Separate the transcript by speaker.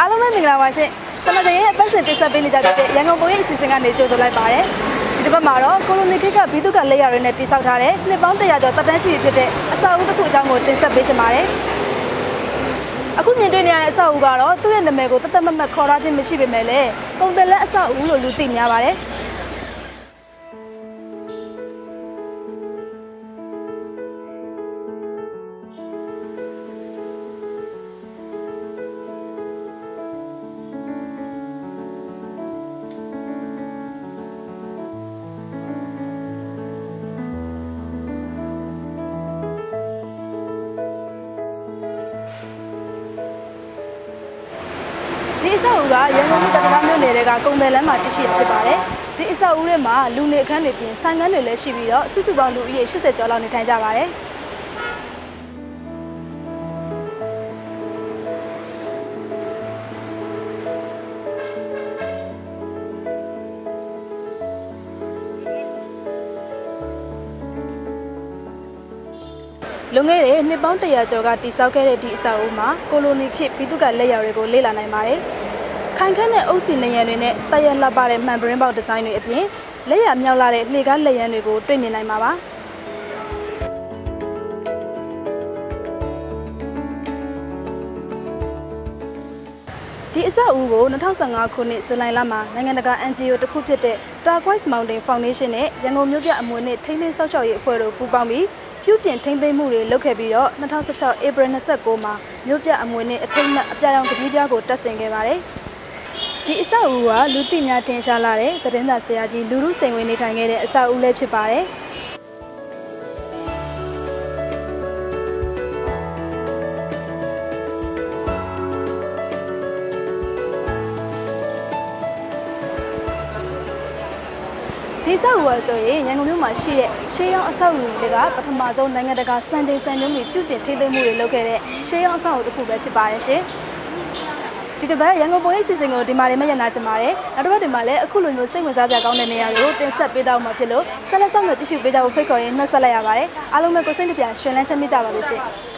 Speaker 1: အားလုံးပဲမင်္ဂလာပါရှင်စမတရဲ့ပတ်စင်တင်ဆက်ပေးနေကြတဲ့ရန်ကုန်ပုံရိပ်အစီအစဉ်ကနေကြိုဆိုလိုက်ပါတယ်ဒီတစ်ပတ်မှာတော့ကိုလိုနီခေတ်ကဘီသူကလက်ရရနဲ့တိစောက်ထားတဲ့နှစ်ပေါင်း100ကျော်တပ်တန်းရှိပြီဖြစ်တဲ့အဆောက်အဦတစ်ခုအကြောင်းကိုတင်ဆက်ပေးချင်ပါတယ်အခုမြင်တွေ့နေရတဲ့အဆောက်အဦကတော့သူ့ရဲ့နာမည်ကိုတသက်မတ်မတ်ခေါ်ထားခြင်းမရှိပေမဲ့လည်းပုံတယ်လက်အဆောက်အဦလို့လူသိများပါတယ် ဒီအဆောက်အဦကရန်ကုန်မြို့တက္ကသိုလ်မြို့နယ်တွေကကုန်တယ်လမ်းမှာတရှိတာဖြစ်ပါတယ်ဒီအဆောက်အဦထဲမှာလူနေအခန်းတွေပြင်ဆိုင်ခန်းတွေလည်းရှိပြီးတော့စုစုပေါင်းလူဦးရေ80ကျော်လောက်နေထိုင်ကြပါတယ် လွန်ခဲ့တဲ့နှစ်ပေါင်း100ကျော်ကတည်ဆောက်ခဲ့တဲ့ဒီအဆောက်အဦမှာကိုလိုနီခေတ်ပြည်သူ့ကလက်ရာတွေကိုလေ့လာနိုင်ပါတယ်။ခိုင်ခန့်တဲ့အုပ်စီနေရံတွေနဲ့တရက်လှပတဲ့မှန်ပရင်းပေါက်ဒီဇိုင်းတွေအပြင်လက်ရာမြောက်လာတဲ့လှေကားလက်ရန်တွေကိုတွေ့မြင်နိုင်မှာပါ။ ဒီအဆောက်အဦကို2015ခုနှစ်ဇူလိုင်လမှာနိုင်ငံတကာ NGO တစ်ခုဖြစ်တဲ့ Turquoise Mountain Foundation နဲ့ရန်ကုန်မြို့ပြအမွေနဲ့ထိန်းသိမ်းဆောက်ရှောက်ရေးအဖွဲ့တို့ပူးပေါင်းပြီးပြုပြင်ထိန်းသိမ်းမှုတွေလုပ်ခဲ့ပြီးတော့2016 April 29မှာမြို့ပြအမွေနဲ့အထိမ်းအမှတ်အပြာရောင်ကတိပြားကိုတက်ဆင်ခဲ့ပါတယ်။ဒီအဆောက်အဦကလူသိများတင်ရှားလာတဲ့သတင်းစာဆရာကြီးလူလူစိန်ဝင်နေထိုင်ခဲ့တဲ့အဆောက်အဦလည်းဖြစ်ပါတယ်။ ဒီဆောက်အဦဆိုရင်ရန်ကုန်မြို့မှာရှိတဲ့ရှေးရောင်းအဆောက်အဦတွေကပထမဆုံးနိုင်ငံတကာစံချိန်စံညွှန်းတွေပြုပြင်ထိန်းသိမ်းမှုတွေလုပ်ခဲ့တဲ့ရှေးရောင်းအဆောက်အဦတစ်ခုပဲဖြစ်ပါတယ်ရှင်။ဒီတစ်ပတ်ရန်ကုန်ပုံရိပ်စီစဉ်ကိုဒီမှာနေမရနာကြပါတယ်။နောက်တစ်ပတ်ဒီမှာလည်းအခုလိုမျိုးစိတ်ဝင်စားစရာကောင်းတဲ့နေရာတွေကိုတင်ဆက်ပေးတော့မှာဖြစ်လို့ဆက်လက်ဆောင်နဲ့ကြည့်ရှုပေးကြဖို့ဖိတ်ခေါ်ရင်းနှုတ်ဆက်လိုက်ရပါတယ်။အားလုံးပဲကိုစိတ်နှပြရွှင်လန်းချမ်းမြေ့ကြပါလို့ရှင်။